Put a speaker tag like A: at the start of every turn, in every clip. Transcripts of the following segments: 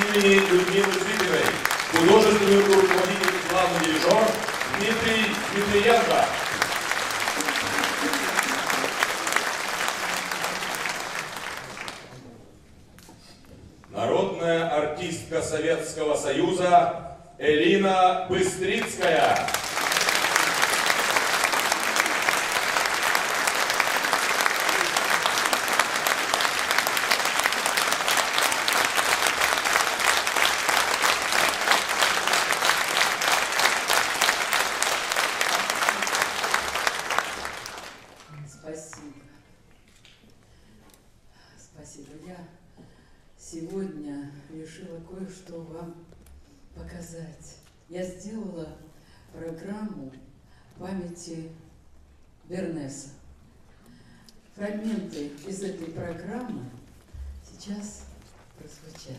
A: имени Людмилы
B: Цвитиной, художественный руководитель главный дирижер Дмитрий Дмитриенко. Народная артистка Советского Союза Элина Быстрицкая. программу памяти Бернеса. Фрагменты из этой программы сейчас прозвучат.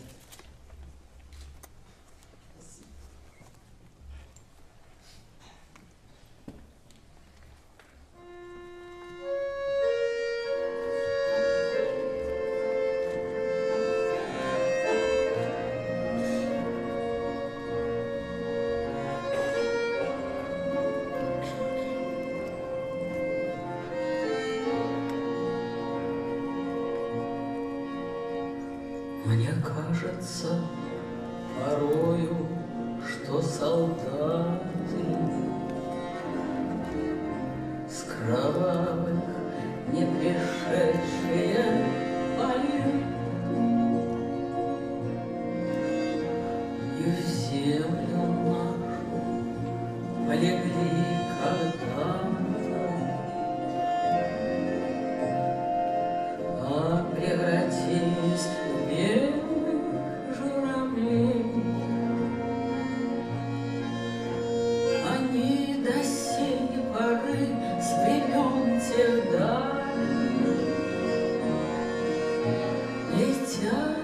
C: Senhor.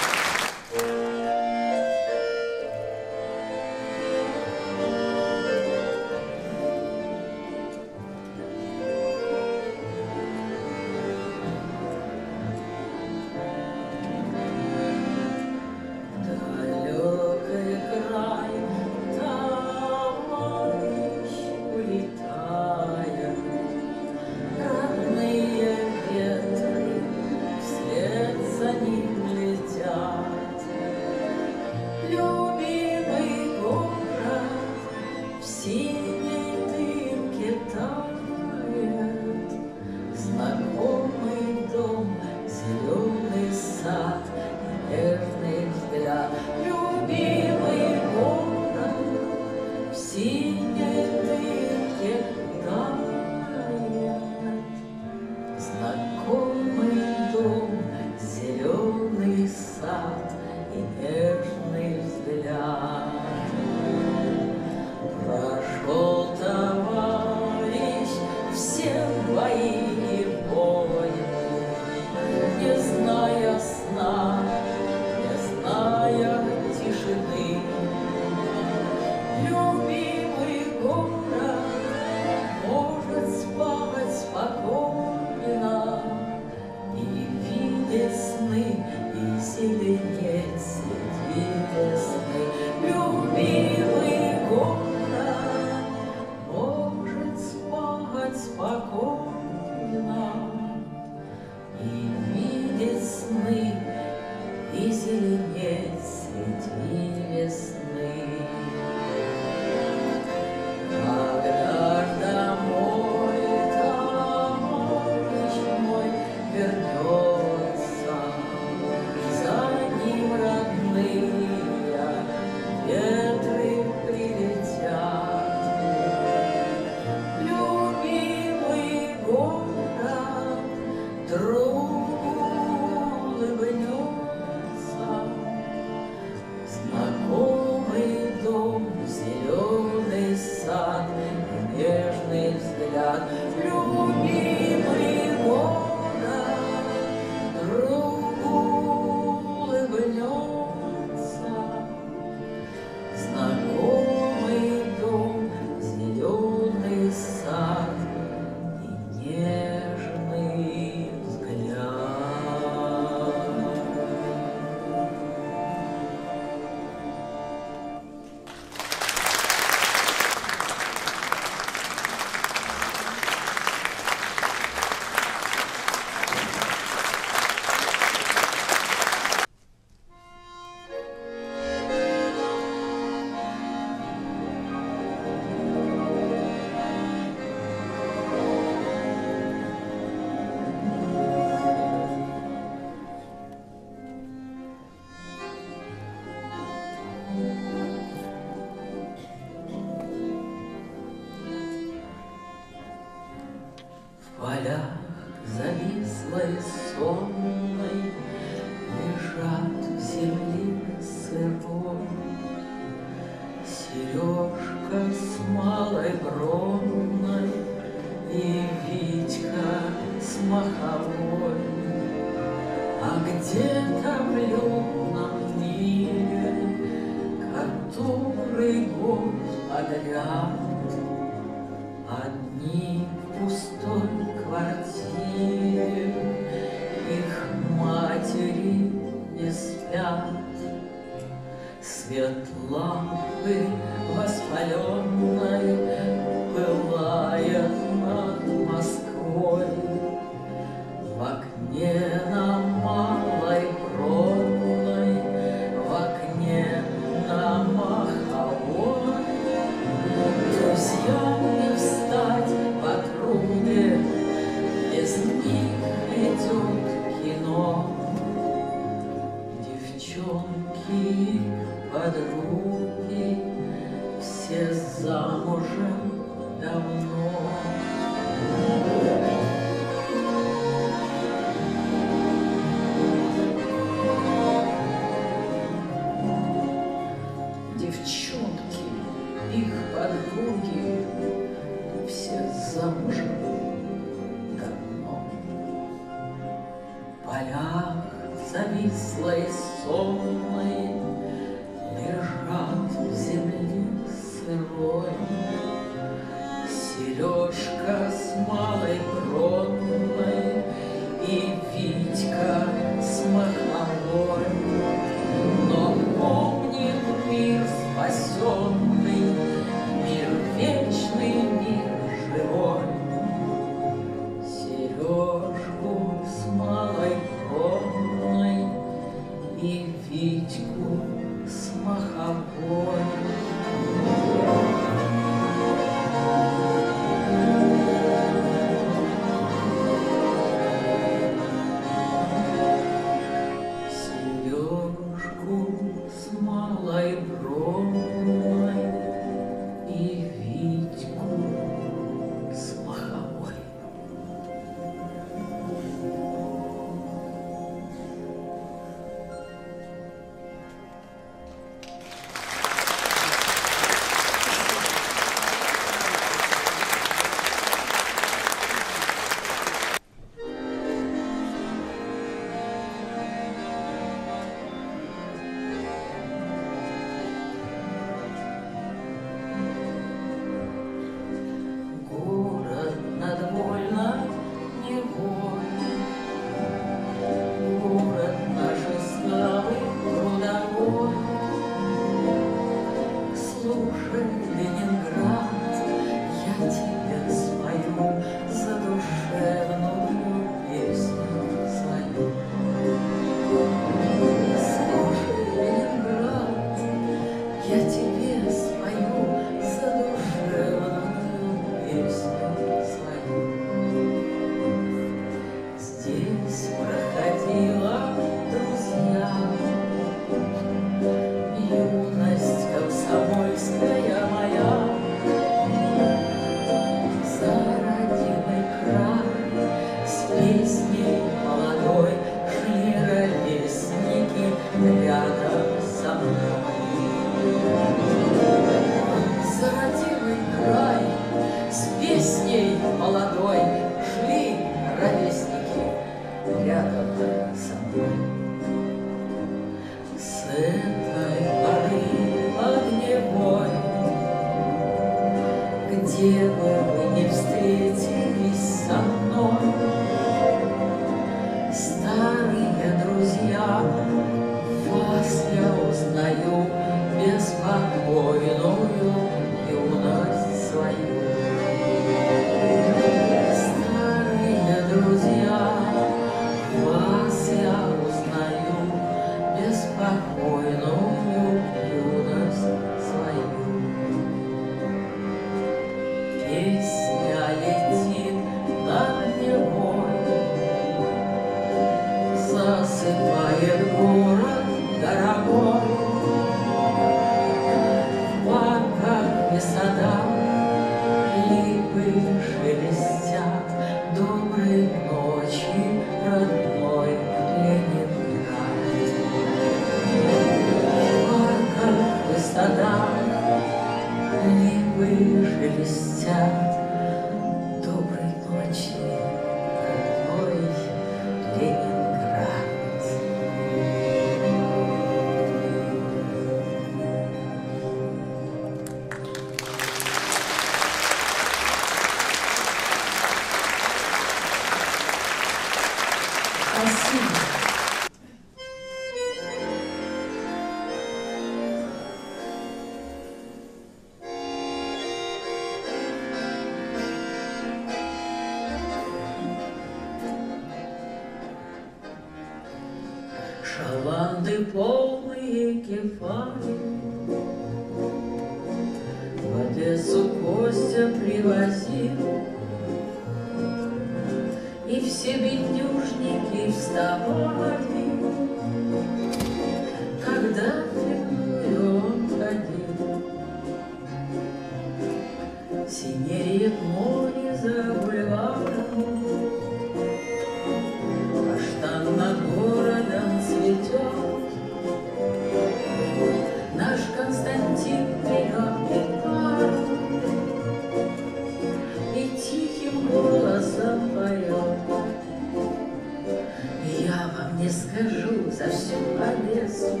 C: не скажу за всю Одессу.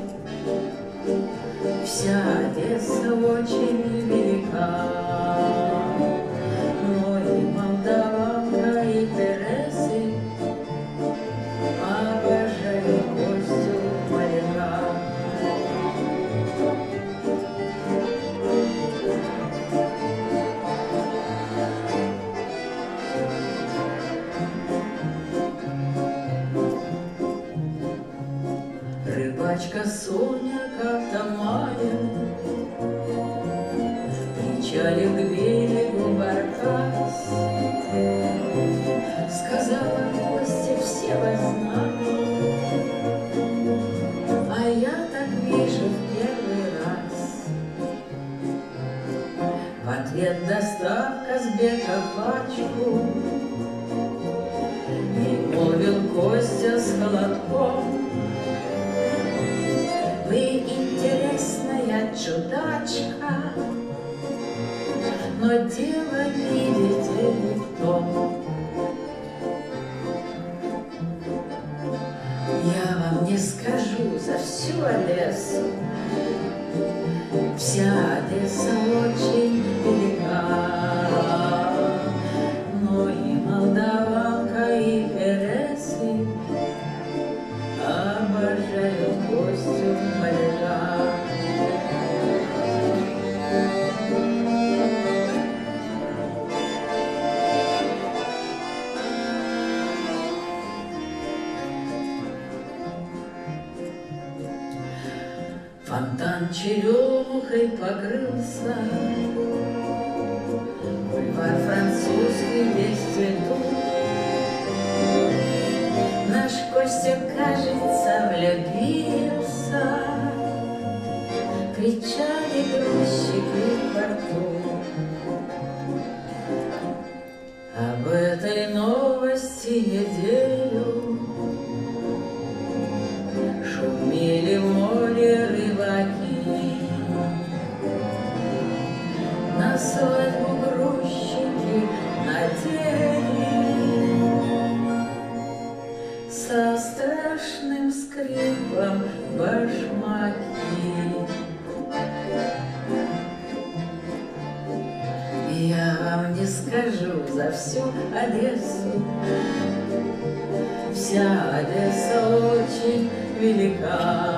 C: Вся Одесса очень велика. pursue and they всю Одессу. Вся Одесса очень велика.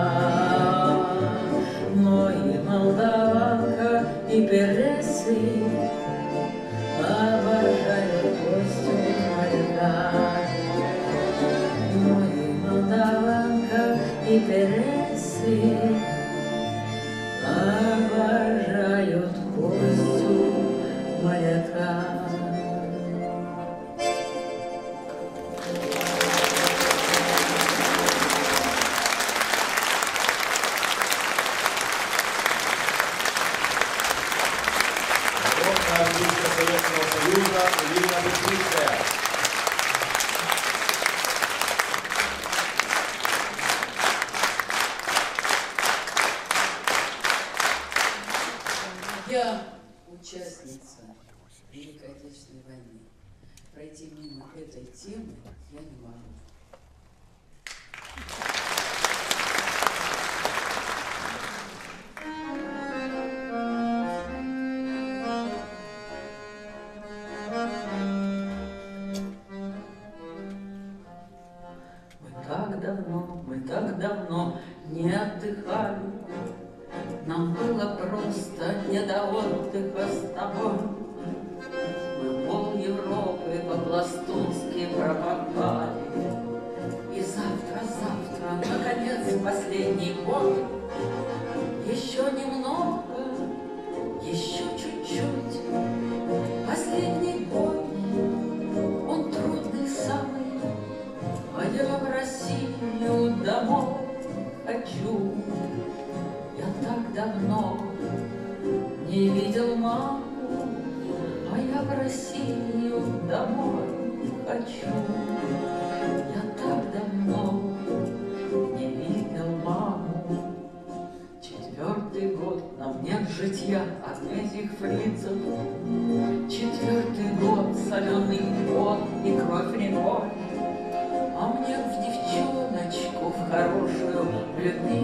B: Tá bom. не
C: видел маму, А я в Россию домой хочу. Я так давно не видел маму. Четвертый год нам нет житья от этих фрицев. Четвертый год соленый пот и кровь рекой. А мне в девчоночку в хорошую влюбить.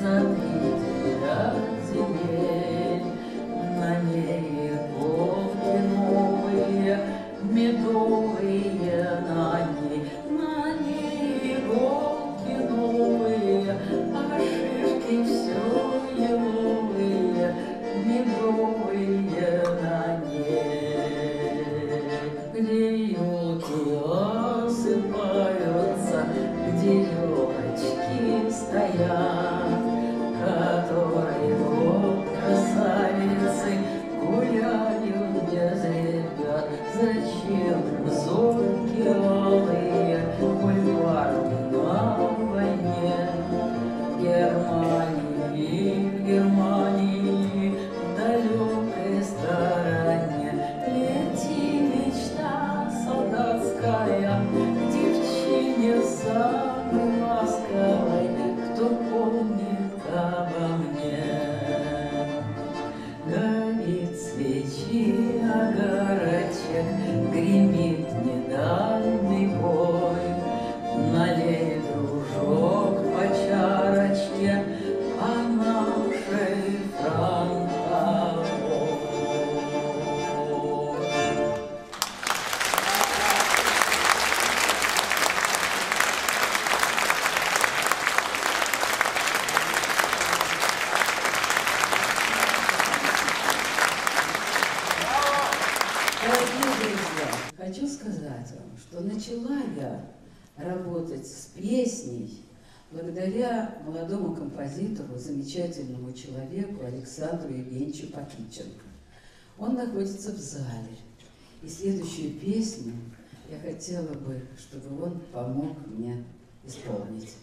C: Santa. Покиченко. Он находится в зале. И следующую песню я хотела бы, чтобы он помог мне исполнить.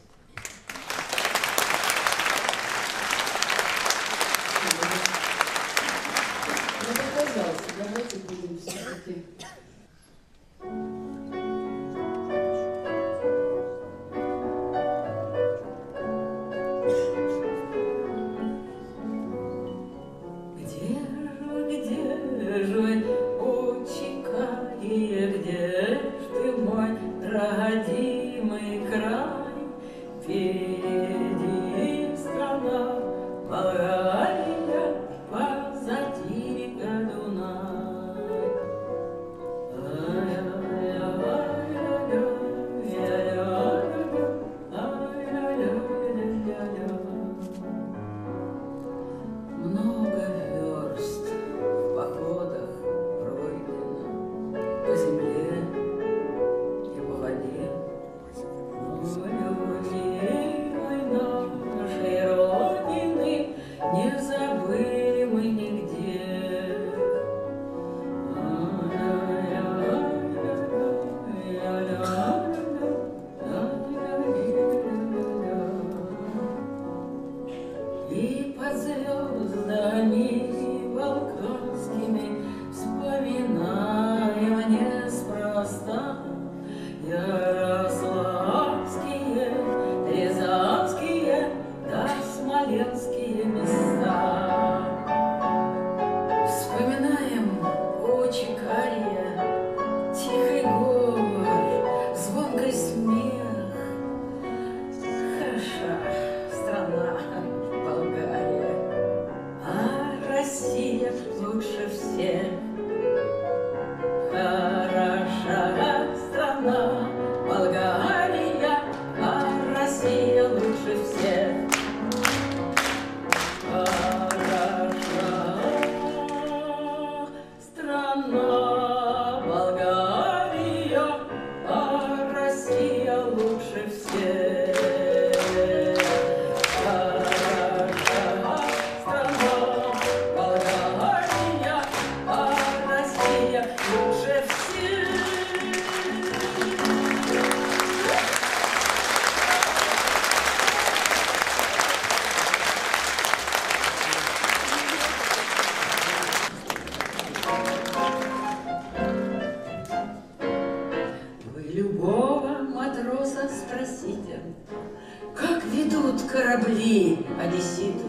D: корабли а
C: одесситы,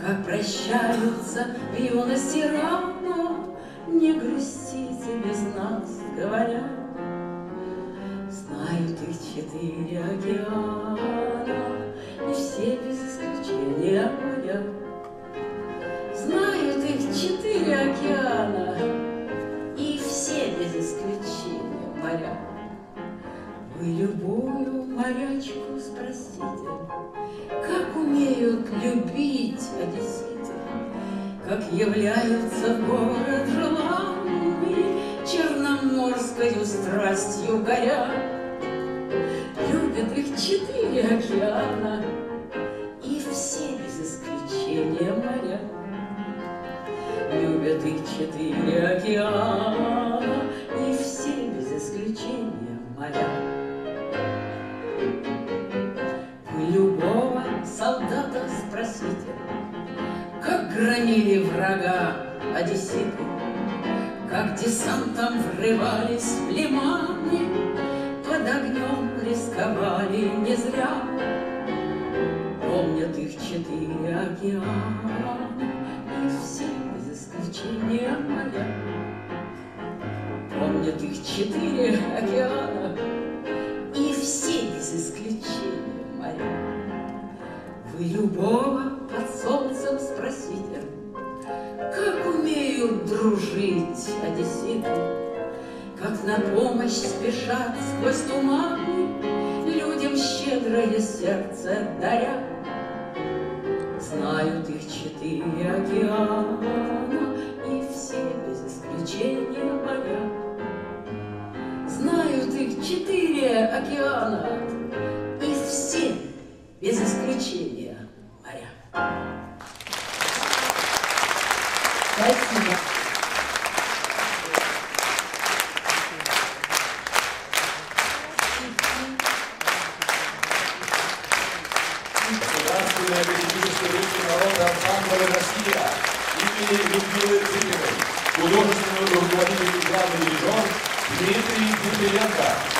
C: Как прощаются в юности рано, не грусти. Одесситы, Как являются в город желанный, Черноморскою страстью горя. Любят их четыре океана, И все без исключения моря. Любят их четыре океана, И все без исключения моря. Одесситы, Как десантом врывались в лиманы, Под огнем рисковали не зря. Помнят их четыре океана, И все без исключения моря. Помнят их четыре океана, И все без исключения моря. Вы любого под солнцем спросите, Как умеют дружить одесситы, Как на помощь спешат сквозь туманы, Людям щедрое сердце даря. Знают их четыре океана, И все без исключения моря. Знают их четыре океана, И все без исключения моря.
B: Спасибо.
A: Государственный академический русский народный ансамбль «Россия» имени Людмилы Цыпиной, художественный руководитель и главный дирижер Дмитрий Дмитриенко.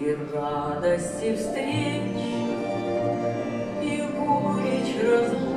C: И радости встреч, и горечь разлук